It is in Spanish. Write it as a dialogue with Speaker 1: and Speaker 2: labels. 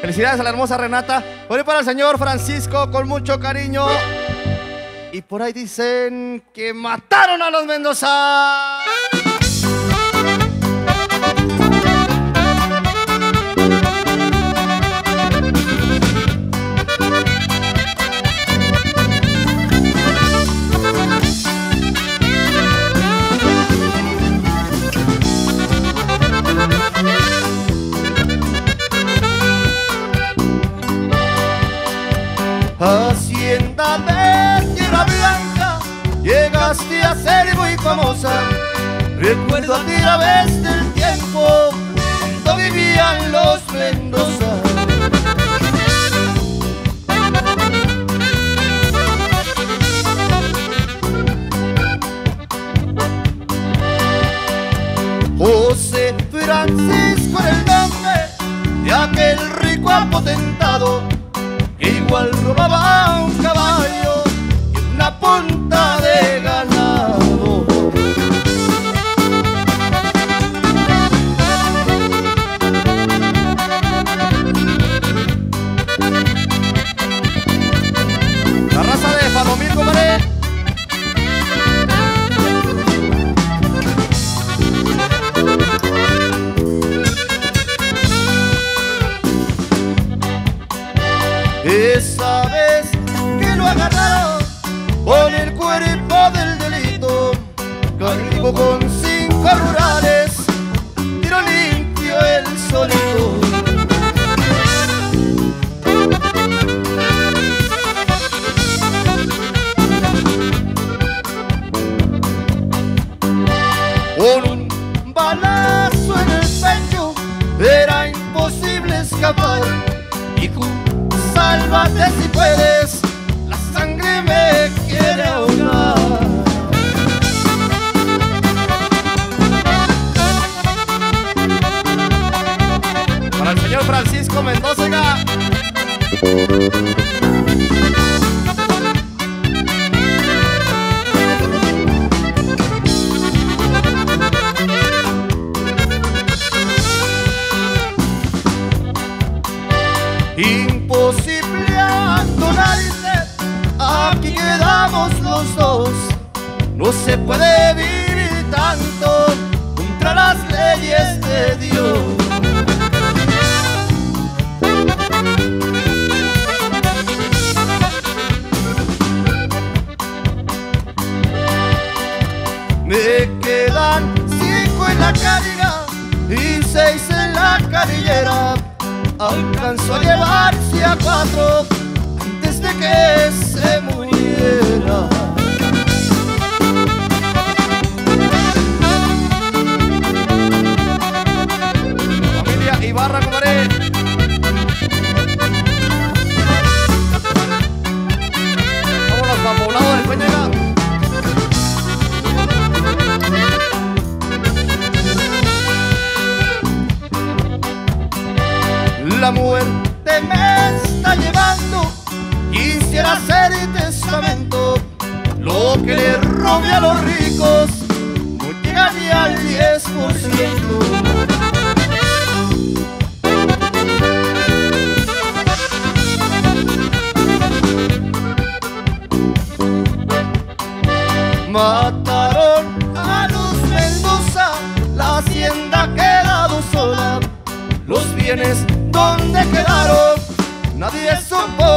Speaker 1: Felicidades a la hermosa Renata. Por ahí para el señor Francisco con mucho cariño. Y por ahí dicen que mataron a los Mendoza. Hacienda de Tierra Blanca, llegaste a ser muy famosa. Recuerdo a vez del tiempo, cuando vivían los Mendoza. José Francisco era el nombre de aquel rico apotentado igual robaba el cuerpo del delito, cargó con cinco rurales, tiro limpio el solito. Con un balazo en el pecho era imposible escapar. Hijo, sálvate si puedes, Mendoza. Imposible abandonarte, aquí quedamos los dos. No se puede vivir tanto la carga y seis en la carillera. Alcanzó a llevarse a cuatro antes de que se muriera. Familia Ibarra. Me está llevando. Quisiera hacer testamento. Lo que le robe a los ricos no llega ni al 10%. Mataron a Luz Mendoza, la hacienda ha quedado sola. Los bienes donde quedaron, nadie supo